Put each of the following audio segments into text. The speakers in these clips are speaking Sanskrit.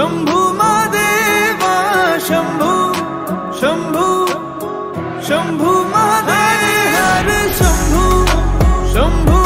शम्भु महादेव शम्भु शम्भु शम्भु महादि शम्भु शम्भु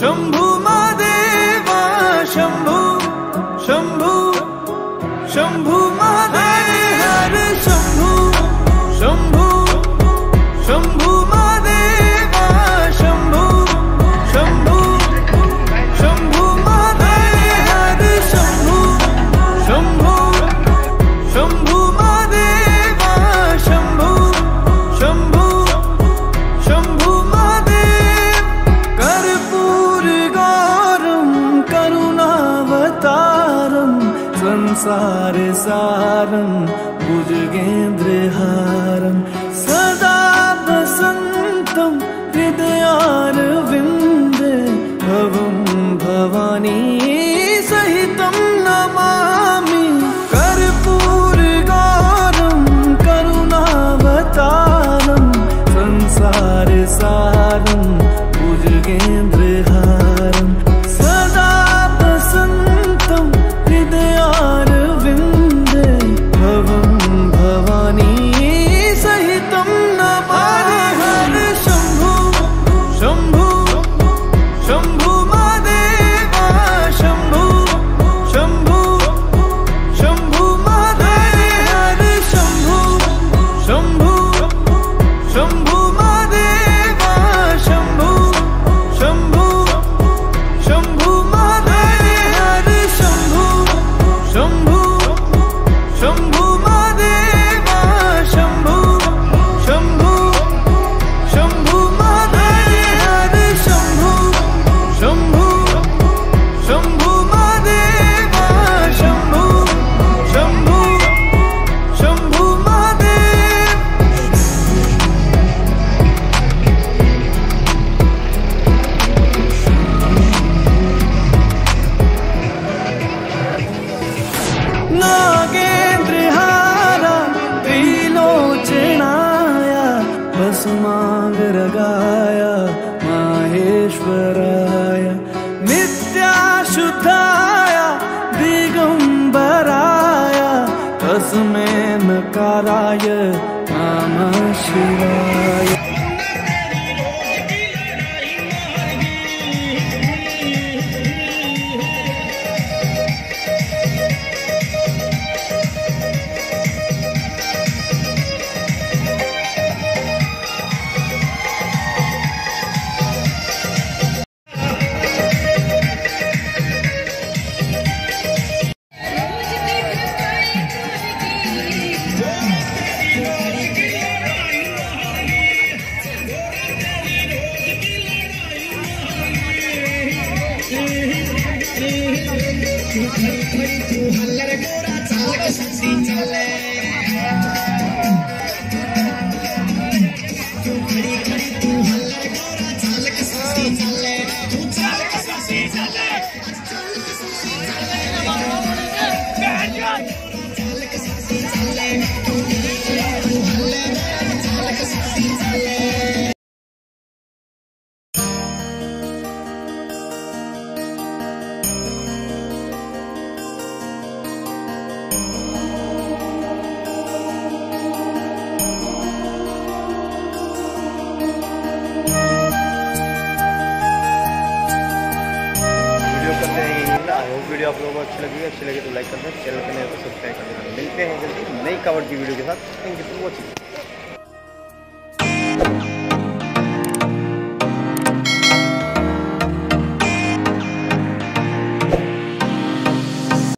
Shambhu বুঝে গেল मे नकाराय नमः शिवाय होप वीडियो आप लोगों को अच्छी लगी अच्छी लगी तो लाइक कर दें चैनल को सब्सक्राइब कर देना मिलते हैं जल्दी नई कवर की वीडियो के साथ। Thank you for watching